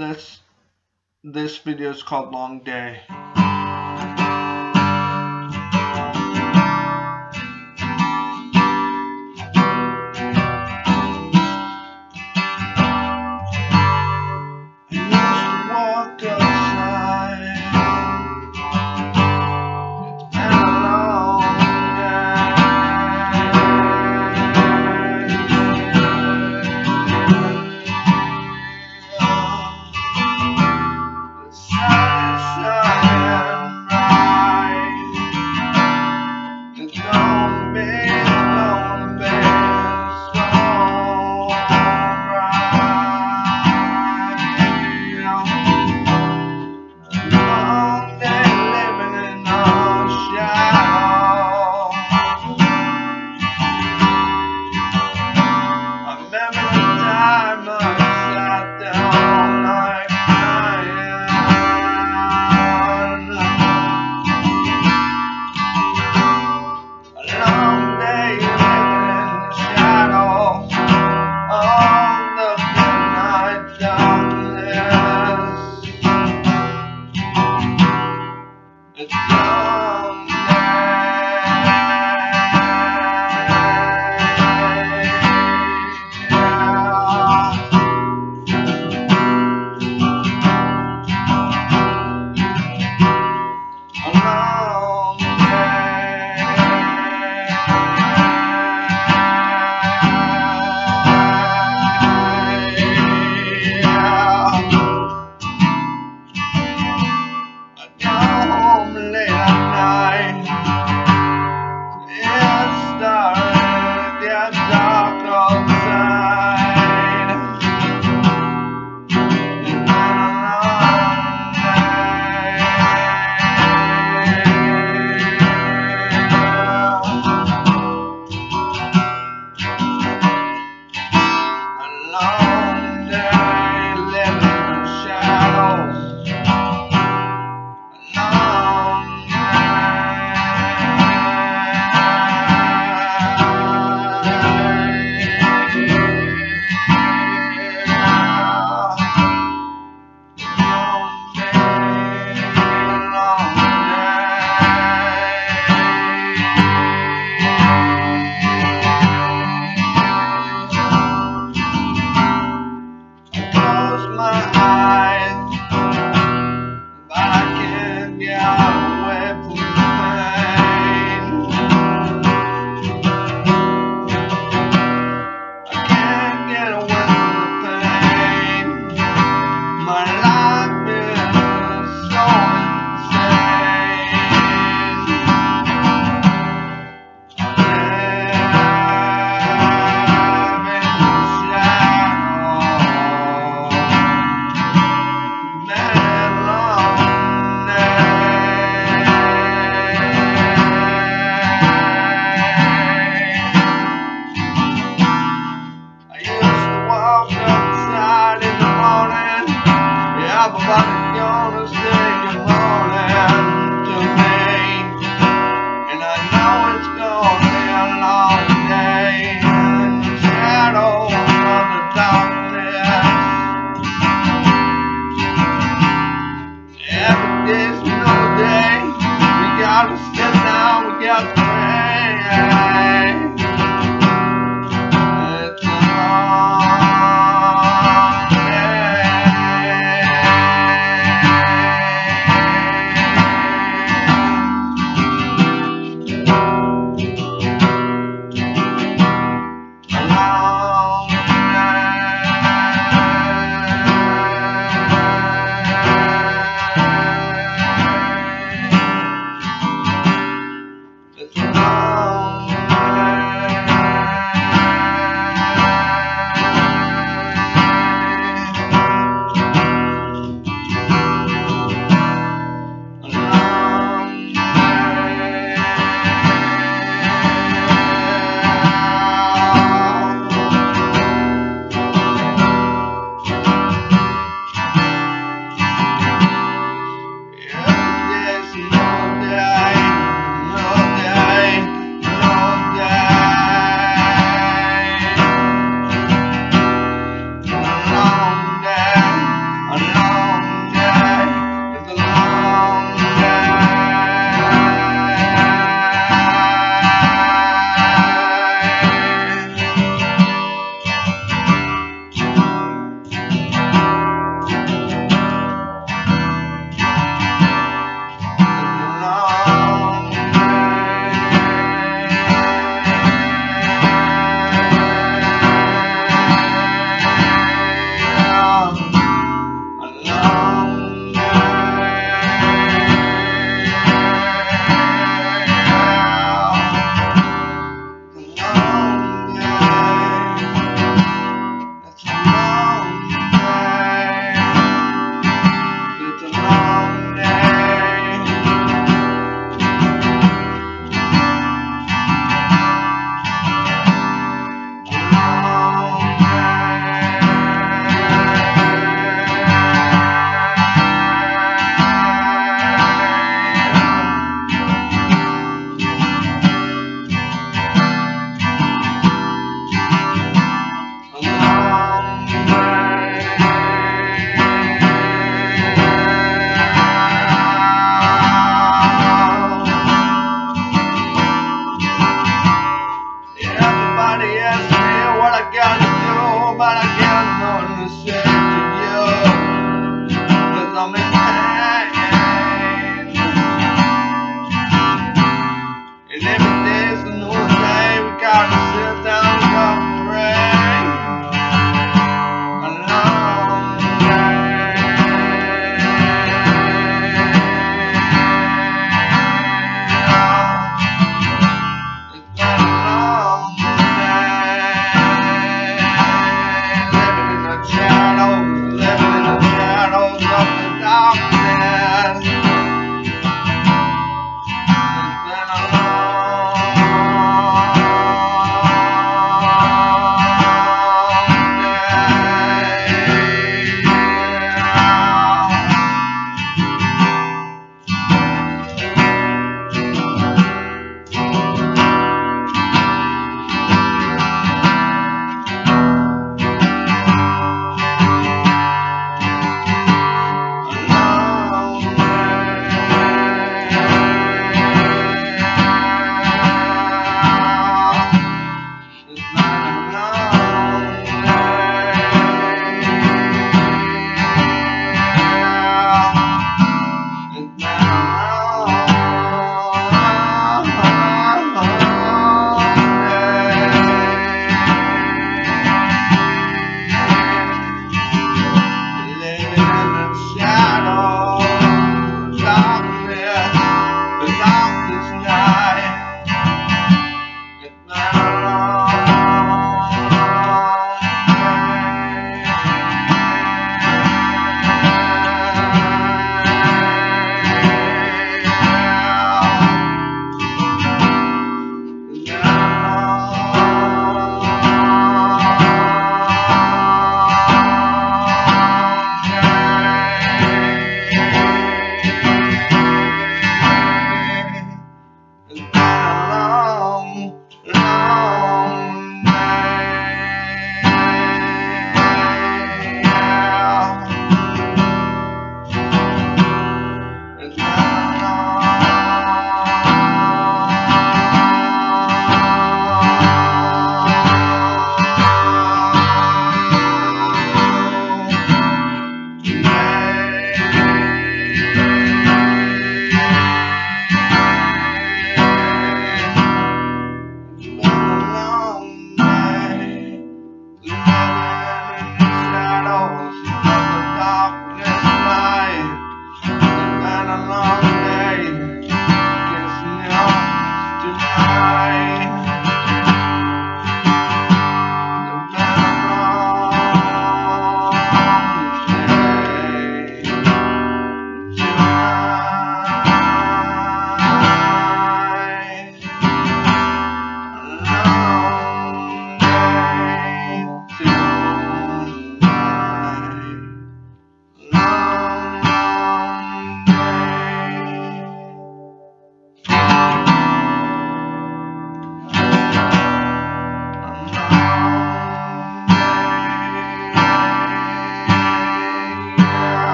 this this video is called Long Day. somebody asked me what I gotta do, but I can't understand.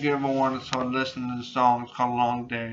Thank you everyone for listening to the song. It's called Long Day.